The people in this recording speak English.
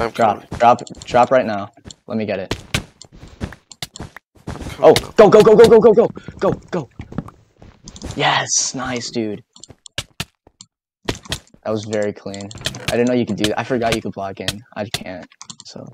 I'm Drop, coming. drop, drop right now. Let me get it. Oh, go, go, go, go, go, go, go, go, go. Yes, nice, dude. That was very clean. I didn't know you could do. that. I forgot you could block in. I can't. So